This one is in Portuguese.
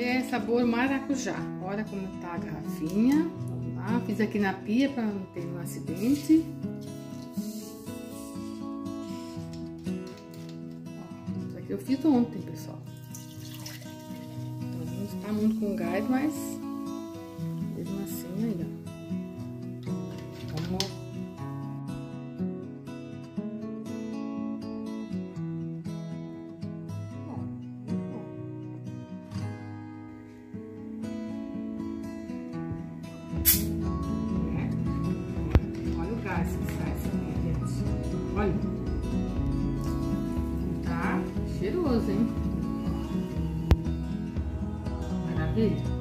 É sabor maracujá. Olha como tá a garrafinha. Vamos lá. Fiz aqui na pia para não ter um acidente. Ó, isso aqui eu fiz ontem, pessoal. Então não está muito com gás, mas mesmo assim aí, ó. Tá cheiroso, hein? Maravilha.